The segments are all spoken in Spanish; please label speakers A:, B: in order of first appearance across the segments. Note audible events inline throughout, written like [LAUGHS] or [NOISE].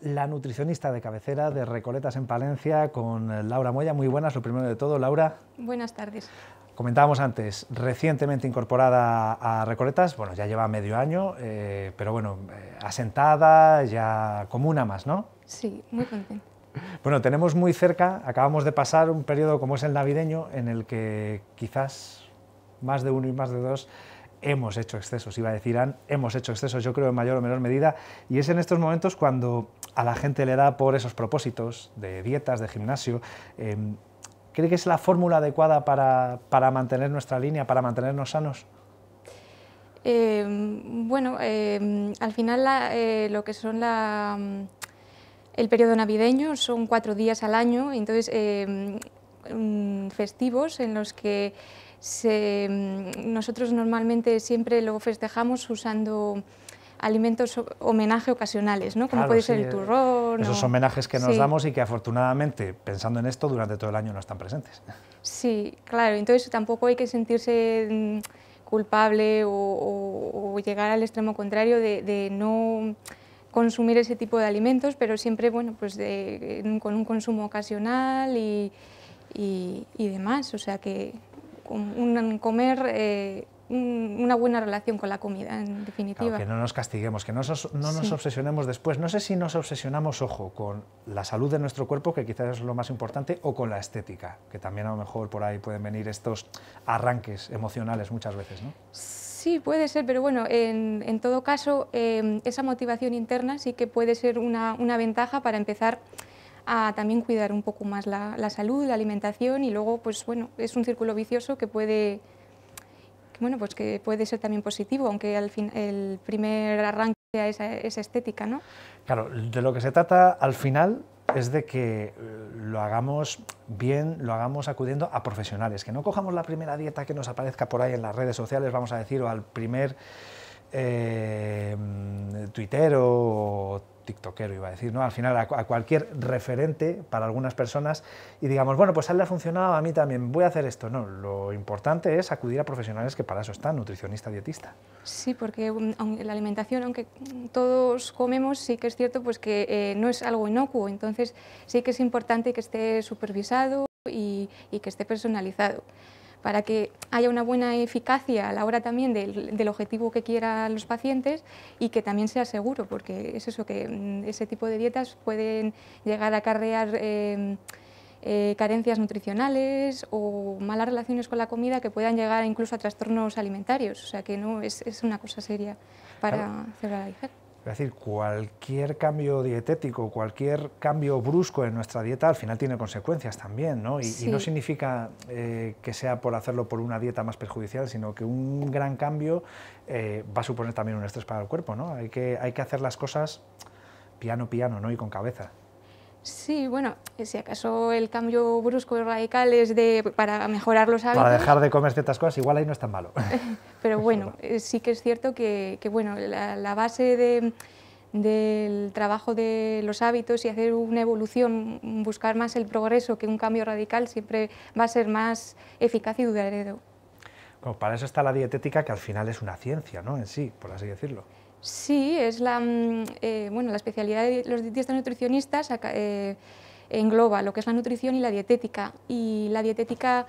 A: la nutricionista de cabecera de Recoletas en Palencia con Laura Moya. Muy buenas, lo primero de todo, Laura.
B: Buenas tardes.
A: Comentábamos antes, recientemente incorporada a Recoletas, bueno, ya lleva medio año, eh, pero bueno, eh, asentada, ya como una más, ¿no?
B: Sí, muy contenta.
A: Bueno, tenemos muy cerca, acabamos de pasar un periodo como es el navideño, en el que quizás más de uno y más de dos hemos hecho excesos, iba a decir, hemos hecho excesos, yo creo en mayor o menor medida, y es en estos momentos cuando a la gente le da por esos propósitos de dietas, de gimnasio. Em, ¿Cree que es la fórmula adecuada para, para, mantener nuestra línea, para mantenernos sanos?
B: Eh, bueno, eh, al final eh, lo que son la, el periodo navideño son cuatro días al año, entonces mm, festivos en los que se, nosotros normalmente siempre lo festejamos usando alimentos homenaje ocasionales, ¿no? como puede ser el turrón.
A: Esos homenajes que nos damos y que afortunadamente, pensando en esto, durante todo el año no están presentes.
B: Sí, claro, entonces tampoco hay que sentirse mm, culpable o, llegar al extremo contrario de, no consumir ese tipo de alimentos, pero siempre bueno, pues con un consumo ocasional y, y, demás, o sea que un comer eh, una buena relación con la comida, en definitiva.
A: que no nos castiguemos, que no, no nos obsesionemos después. No sé si nos obsesionamos, ojo, con la salud de nuestro cuerpo, que quizás es lo más importante, o con la estética, que también a lo mejor por ahí pueden venir estos arranques emocionales muchas veces, ¿no?
B: Sí, puede ser, pero bueno, en, en todo caso, em, esa motivación interna sí que puede ser una, una, ventaja para empezar a también cuidar un poco más la, la salud, la alimentación y luego, pues bueno, es un círculo vicioso que puede bueno, pues que puede ser también positivo, aunque al fin, el primer arranque sea esa, esa estética, ¿no?
A: Claro, de lo que se trata al final es de que eh, lo hagamos bien, lo hagamos acudiendo a profesionales, que no cojamos la primera dieta que nos aparezca por ahí en las redes sociales, vamos a decir, o al primer eh, tuitero o tiktokero, iba a decir, ¿no? al final a, cualquier referente para algunas personas y digamos, bueno, pues a él le ha funcionado, a mí también, voy a hacer esto. No, lo importante es acudir a profesionales que para eso están, nutricionista, dietista.
B: Sí, porque um, la alimentación, aunque todos comemos, sí que es cierto pues que eh, no es algo inocuo, entonces sí que es importante que esté supervisado y que esté personalizado para que haya una buena eficacia a la hora también del, objetivo que quieran los pacientes y que también sea seguro, porque es eso, que mm, ese tipo de dietas pueden llegar a acarrear em, eh, carencias nutricionales o malas relaciones con la comida que puedan llegar incluso a trastornos alimentarios, o sea que no es, una cosa seria para hacer la.
A: Es decir, cualquier cambio dietético, cualquier cambio brusco en nuestra dieta al final tiene consecuencias también, ¿no? Y, no significa eh, que sea por hacerlo por una dieta más perjudicial, sino que un gran cambio eh, va a suponer también un estrés para el cuerpo, ¿no? Hay que, hay que hacer las cosas piano piano, ¿no? Y con cabeza.
B: Sí, bueno, si acaso el cambio brusco y radical es de, para mejorar los hábitos...
A: Para dejar de comer ciertas cosas, igual ahí no es tan malo. [LAUGHS]
B: Pero [LAUGHS] bueno, eh, sí que es cierto que, bueno, la, base de, del trabajo de los hábitos y hacer una evolución, buscar más el progreso que un cambio radical, siempre va a ser más eficaz y duradero.
A: para eso está la dietética, que al final es una ciencia, ¿no? En sí, por así decirlo.
B: Sí, es la, mm, eh, bueno, la especialidad de los dietistas nutricionistas eh, engloba lo que es la nutrición y la dietética. Y la dietética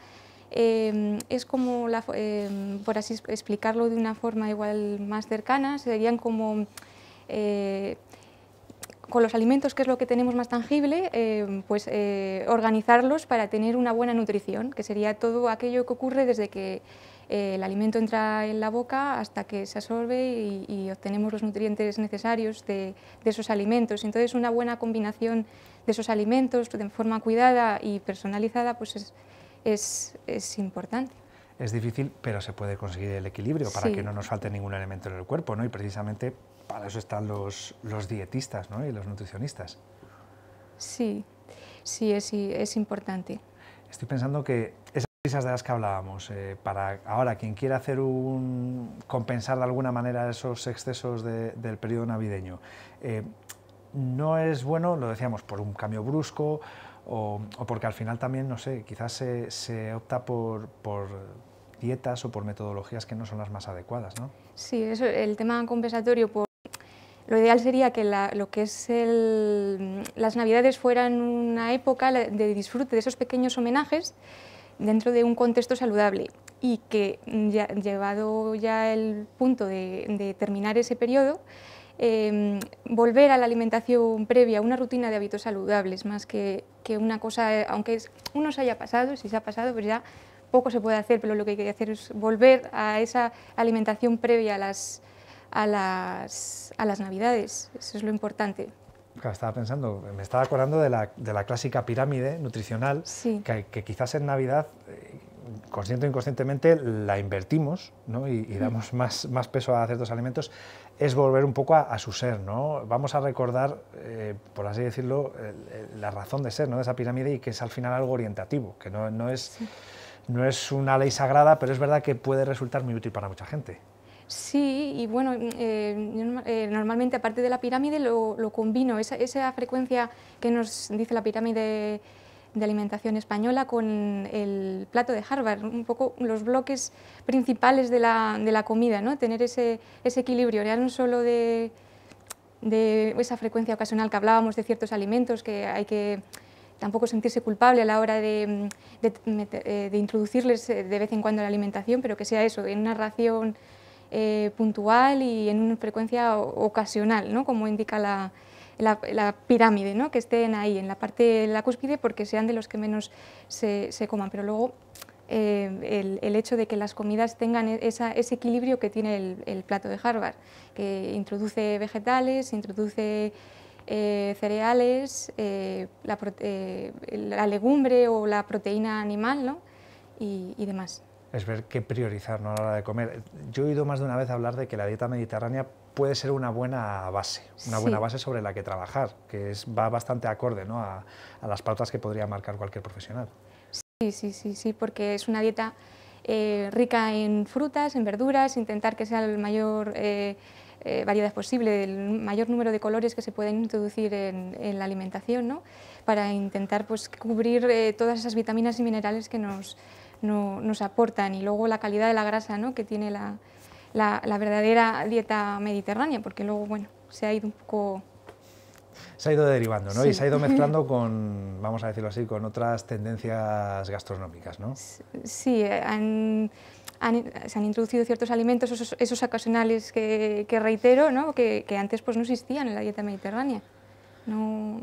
B: eh, es como, la, por así explicarlo de una forma igual más cercana, serían como con los alimentos, que es lo que tenemos más tangible, pues organizarlos para tener una buena nutrición, que sería todo aquello que ocurre desde que eh, el alimento entra en la boca hasta que se absorbe y, obtenemos los nutrientes necesarios de, esos alimentos. Entonces, una buena combinación de esos alimentos de forma cuidada y personalizada pues es, es, importante.
A: Es difícil, pero se puede conseguir el equilibrio para que no nos falte ningún elemento en el cuerpo, ¿no? Y precisamente para eso están los, los dietistas ¿no? y los nutricionistas.
B: Sí, sí, es, es importante.
A: Estoy pensando que esas de las que hablábamos, eh, para ahora quien quiera hacer un compensar de alguna manera esos excesos del periodo navideño, eh, no es bueno, lo decíamos, por un cambio brusco o, porque al final también, no sé, quizás se, opta por, por, dietas o por metodologías que no son las más adecuadas, ¿no?
B: Sí, eso, el tema compensatorio por lo ideal sería que lo que es las Navidades fueran una época de disfrute de esos pequeños homenajes dentro de un contexto saludable y que ya, llevado ya el punto de, terminar ese periodo, em, volver a la alimentación previa, una rutina de hábitos saludables, más que, que una cosa, aunque uno se haya pasado, si se ha pasado, pues ya poco se puede hacer, pero lo que hay que hacer es volver a esa alimentación previa a las, a las, a las Navidades, eso es lo importante.
A: estaba pensando, me estaba acordando de la, de la clásica pirámide nutricional, que, que, quizás en Navidad eh, consciente o inconscientemente la invertimos ¿no? y, damos más, más, peso a ciertos alimentos, es volver un poco a, su ser. ¿no? Vamos a recordar, eh, por así decirlo, la razón de ser ¿no? de esa pirámide y que es al final algo orientativo, que no, no es, no es una ley sagrada, pero es verdad que puede resultar muy útil para mucha gente.
B: Sí, y bueno, eh, eh, normalmente aparte de la pirámide lo, lo combino, esa, esa, frecuencia que nos dice la pirámide de alimentación española con el plato de Harvard, un poco los bloques principales de la, de la comida, ¿no? tener ese, ese equilibrio, ya no solo de, de, esa frecuencia ocasional que hablábamos de ciertos alimentos que hay que tampoco sentirse culpable a la hora de, de, eh, de introducirles de vez en cuando la alimentación, pero que sea eso, en una ración eh, puntual y en una frecuencia ocasional, ¿no? como indica la, la, pirámide, ¿no? que estén ahí en la parte de la cúspide porque sean de los que menos se, coman. Pero luego eh, el, hecho de que las comidas tengan e, ese equilibrio que tiene el, plato de Harvard, que introduce vegetales, introduce eh, cereales, eh, la, legumbre o la proteína animal ¿no? y demás
A: es ver qué priorizar ¿no? a la hora de comer. Yo he oído más de una vez hablar de que la dieta mediterránea puede ser una buena base, una buena base sobre la que trabajar, que es, va bastante acorde ¿no? a, las pautas que podría marcar cualquier profesional.
B: Sí, sí, sí, sí, porque es una dieta eh, rica en frutas, en verduras, intentar que sea el mayor eh, eh, variedad posible, el mayor número de colores que se pueden introducir en, la alimentación, ¿no? para intentar pues, cubrir todas esas vitaminas y minerales que nos, nos aportan y luego la calidad de la grasa ¿no? que tiene la, la, verdadera dieta mediterránea, porque luego, bueno, se ha ido un poco
A: se ha ido derivando, ¿no? Y se ha ido [LAUGHS] mezclando con, vamos a decirlo así, con otras tendencias gastronómicas, ¿no?
B: Sí, se han introducido ciertos alimentos, esos, ocasionales que, reitero, ¿no? Que, que, antes pues, no existían en la dieta mediterránea. No,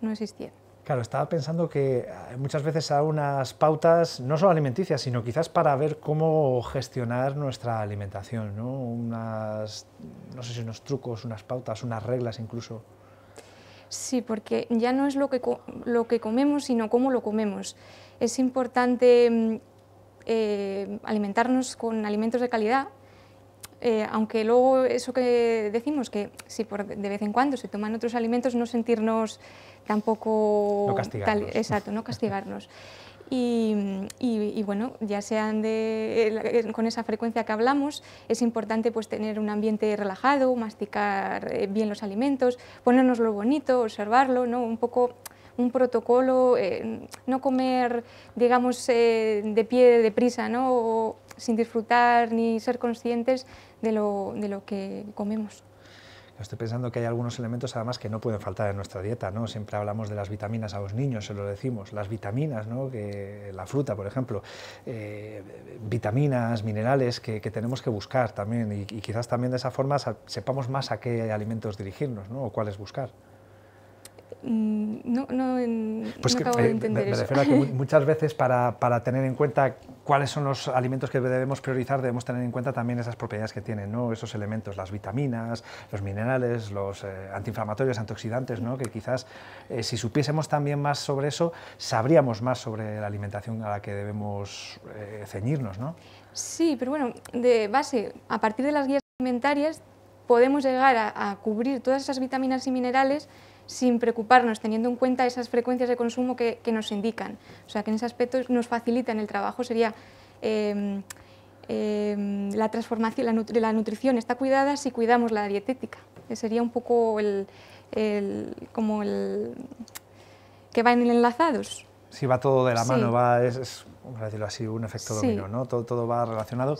B: no existían.
A: Claro, estaba pensando que eh, muchas veces hay unas pautas, no solo alimenticias, sino quizás para ver cómo gestionar nuestra alimentación, ¿no? Unas, no sé si unos trucos, unas pautas, unas reglas incluso.
B: Sí, porque ya no es lo que, lo que comemos, sino cómo lo comemos. Es importante mm, eh, alimentarnos con alimentos de calidad, eh, aunque luego eso que decimos, que si por de vez en cuando se toman otros alimentos, no sentirnos tampoco...
A: No castigarnos.
B: exacto, no castigarnos. Y, bueno, ya sean de, con esa frecuencia que hablamos, es importante pues, tener un ambiente relajado, masticar eh, bien los alimentos, ponernoslo bonito, observarlo, ¿no? un poco un protocolo, eh, no comer, digamos, de pie deprisa, ¿no? Sin disfrutar ni ser conscientes de lo, de lo que comemos.
A: Estoy pensando que hay algunos elementos además que no pueden faltar en nuestra dieta, ¿no? Siempre hablamos de las vitaminas a los niños, se lo decimos, las vitaminas, ¿no? Que la fruta, por ejemplo, eh, vitaminas, minerales que, tenemos que buscar también y, y, quizás también de esa forma sepamos más a qué alimentos dirigirnos, ¿no? O cuáles buscar.
B: Mm, no, no, pues acabo de entender
A: me, refiero a que [LAUGHS] muchas veces para, para, tener en cuenta cuáles son los alimentos que debemos priorizar, debemos tener en cuenta también esas propiedades que tienen, ¿no? esos elementos, las vitaminas, los minerales, los eh, antiinflamatorios, antioxidantes, ¿no? que quizás eh, si supiésemos también más sobre eso, sabríamos más sobre la alimentación a la que debemos eh, ceñirnos. ¿no?
B: Sí, pero bueno, de base, a partir de las guías alimentarias podemos llegar a, a cubrir todas esas vitaminas y minerales sin preocuparnos, teniendo en cuenta esas frecuencias de consumo que, nos indican. O sea, que en ese aspecto nos facilitan el trabajo, sería em, em, la transformación, la, la, nutrición está cuidada si cuidamos la dietética. sería un poco el, como el que van enlazados.
A: Si va todo de la mano, va, es, es, vamos a decirlo así, un efecto dominó, ¿no? Todo, todo va relacionado.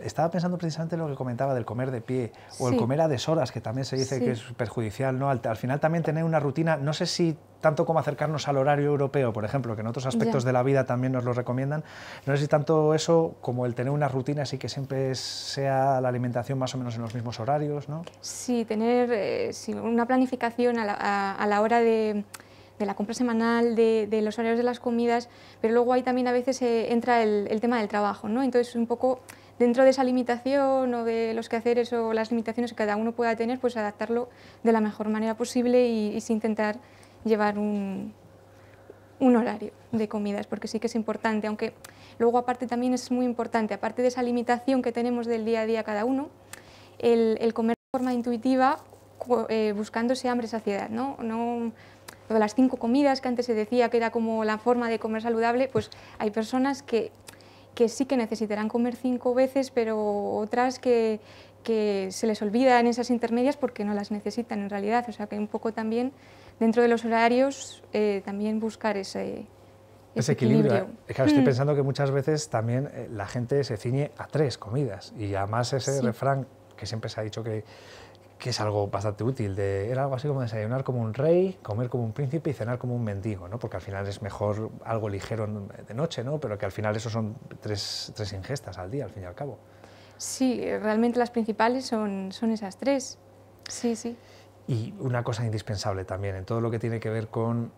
A: Estaba pensando precisamente en lo que comentaba del comer de pie o el comer a deshoras, que también se dice que es perjudicial. ¿no? Al, final también tener una rutina, no sé si tanto como acercarnos al horario europeo, por ejemplo, que en otros aspectos de la vida también nos lo recomiendan, no sé si tanto eso como el tener una rutina así que siempre sea la alimentación más o menos en los mismos horarios. ¿no?
B: Sí, tener eh, una planificación a la hora de de la compra semanal, de, los horarios de las comidas, pero luego ahí también a veces eh, entra el, tema del trabajo, ¿no? Entonces un poco dentro de esa limitación o de los quehaceres o las limitaciones que cada uno pueda tener, pues adaptarlo de la mejor manera posible y, sin intentar llevar un, horario de comidas, porque sí que es importante, aunque luego aparte también es muy importante, aparte de esa limitación que tenemos del día a día cada uno, el, comer de forma intuitiva eh, buscándose hambre y saciedad, ¿no? no las cinco comidas que antes se decía que era como la forma de comer saludable, pues hay personas que, que sí que necesitarán comer cinco veces, pero otras que, que se les olvida en esas intermedias porque no las necesitan en realidad. O sea que un poco también dentro de los horarios eh, también buscar ese,
A: ese equilibrio. estoy mm. pensando que muchas veces también eh, la gente se ciñe a tres comidas y además ese refrán que siempre se ha dicho que que es algo bastante útil. De, era algo así como desayunar como un rey, comer como un príncipe y cenar como un mendigo, ¿no? porque al final es mejor algo ligero de noche, ¿no? pero que al final eso son tres, tres ingestas al día, al fin y al cabo.
B: Sí, realmente las principales son, son esas tres. Sí, sí.
A: Y una cosa indispensable también en todo lo que tiene que ver con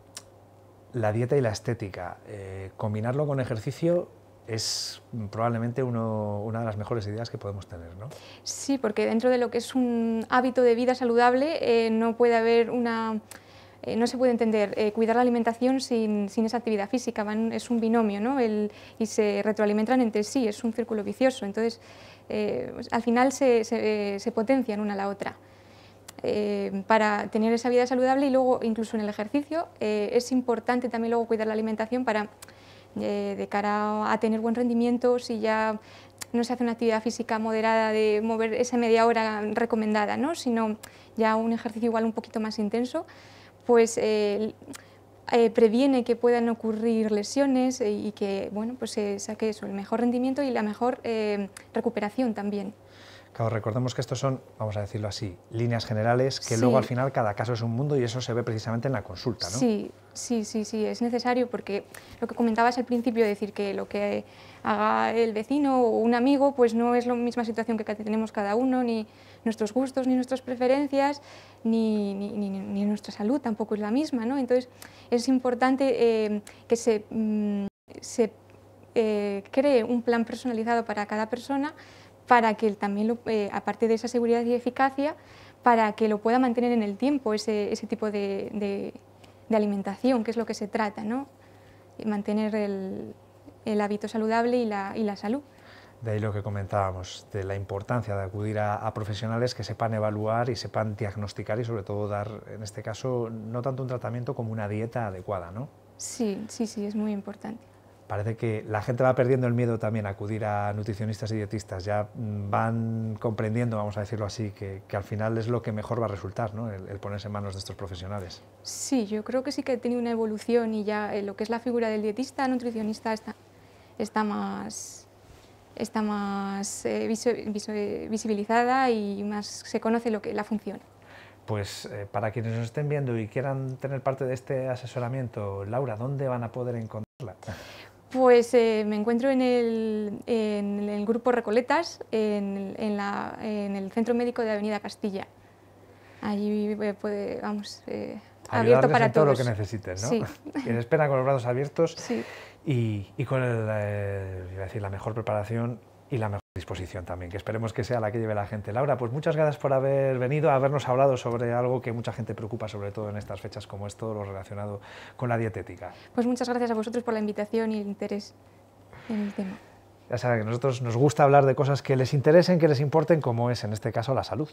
A: la dieta y la estética, eh, combinarlo con ejercicio es probablemente una de las mejores ideas que podemos tener. ¿no?
B: Sí, porque dentro de lo que es un hábito de vida saludable eh, no puede haber una... Eh, no se puede entender eh, cuidar la alimentación sin, sin esa actividad física, es un binomio ¿no? Y se retroalimentan entre sí, es un círculo vicioso, entonces pues, al final se, se, se, potencian una a la otra. para tener esa vida saludable y luego incluso en el ejercicio es importante también luego cuidar la alimentación para eh, de cara a tener buen rendimiento, si ya no se hace una actividad física moderada de mover esa media hora recomendada, ¿no? sino ya un ejercicio igual un poquito más intenso, pues eh, eh, previene que puedan ocurrir lesiones y que bueno, pues se saque eso, el mejor rendimiento y la mejor recuperación también.
A: Claro, recordemos que estos son, vamos a decirlo así, líneas generales, que luego al final cada caso es un mundo y eso se ve precisamente en la consulta, ¿no?
B: Sí, sí, sí, sí, es necesario porque lo que comentabas al principio, decir que lo que haga el vecino o un amigo, pues no es la misma situación que tenemos cada uno, ni nuestros gustos, ni nuestras preferencias, ni, ni, nuestra salud tampoco es la misma, ¿no? Entonces es importante eh, que se, mm, se eh, cree un plan personalizado para cada persona para que también, eh, aparte de esa seguridad y eficacia, para que lo pueda mantener en el tiempo ese, tipo de, alimentación, que es lo que se trata, ¿no? mantener el, hábito saludable y la, salud.
A: De ahí lo que comentábamos, de la importancia de acudir a, a, profesionales que sepan evaluar y sepan diagnosticar y sobre todo dar, en este caso, no tanto un tratamiento como una dieta adecuada, ¿no?
B: Sí, sí, sí, es muy importante
A: parece que la gente va perdiendo el miedo también a acudir a nutricionistas y dietistas, ya mm, van comprendiendo, vamos a decirlo así, que, al final es lo que mejor va a resultar, ¿no? el, ponerse en manos de estos profesionales.
B: Sí, yo creo que sí que ha tenido una evolución y ya eh, lo que es la figura del dietista, nutricionista, está, está más, está más eh, visibilizada y más se conoce lo que, la función.
A: Pues eh, para quienes nos estén viendo y quieran tener parte de este asesoramiento, Laura, ¿dónde van a poder encontrarla?
B: Pues eh, me encuentro en el, grupo Recoletas, en, el Centro Médico de Avenida Castilla. Allí eh, puede, vamos, eh, abierto para
A: en todo lo que necesiten, ¿no? Sí. [LAUGHS] Quien espera con los brazos abiertos y, con decir, la mejor preparación y la mejor disposición también, que esperemos que sea la que lleve la gente. Laura, pues muchas gracias por haber venido a habernos hablado sobre algo que mucha gente preocupa, sobre todo en estas fechas como es todo lo relacionado con la dietética.
B: Pues muchas gracias a vosotros por la invitación y el interés en el tema.
A: Ya saben que a nosotros nos gusta hablar de cosas que les interesen, que les importen, como es en este caso la salud.